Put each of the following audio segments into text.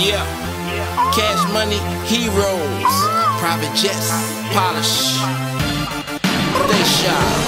Yeah. Cash money, heroes. Private jets, polish. They shine.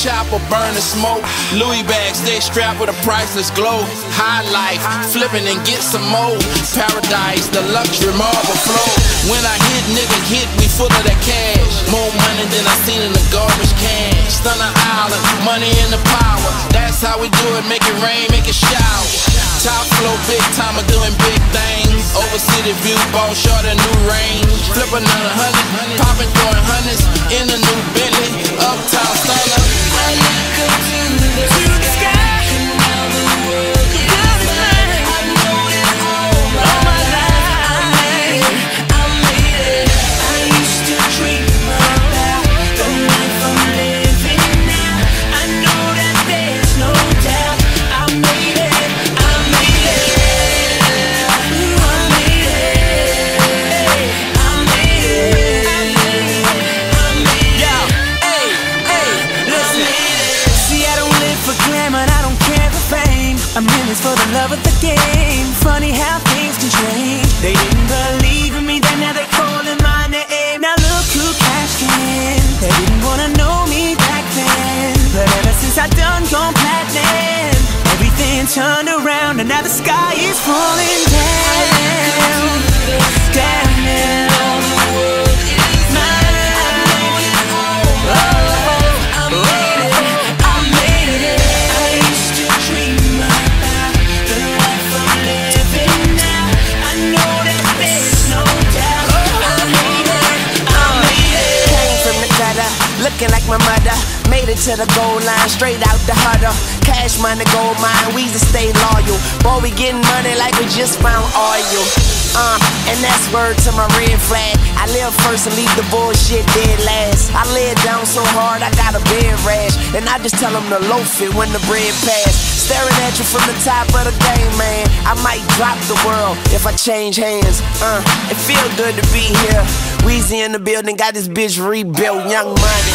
Rooftop, hella chopper, burning smoke. Louis bag, stay strapped with a priceless glow. High life, flipping and get some more. Paradise, the luxury marble flow. When I hit, nigga hit, we full of that cash. More money than I seen in the garbage can. Stunner Island, money in the power. That's how we do it, make it rain, make it shower. Top flow, big time, I'm doing big things. Over city view, ball short a new range. Flip another hundred, popping, throwing hundreds in a new Bentley. Uptown stunner. I look up I'm in this for the love of the game. Funny how things can change. They didn't believe in me, then now they're calling my name. Now look who cashed in. They didn't wanna know me back then, but ever since I done gone platinum, everything turned around, and now the sky is falling down, down looking like my mother. Made it to the goal line, straight out the huddle. Cash money, gold mine, we just stay loyal. Boy, we getting money like we just found oil. Uh, and that's word to my red flag. I live first and leave the bullshit dead last. I lay it down so hard, I got a bed rash. And I just tell them to loaf it when the bread pass. Staring at you from the top of the game, man. I might drop the world if I change hands. Uh, it feel good to be here. Weezy in the building, got this bitch rebuilt, young money.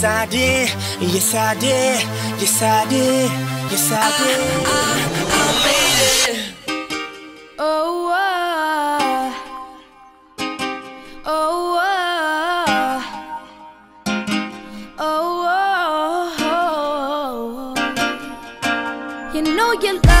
Yes, I did. Yes, I did. Yes, I did. Yes, I did. Oh, uh, oh, uh, oh, oh, oh. You know you love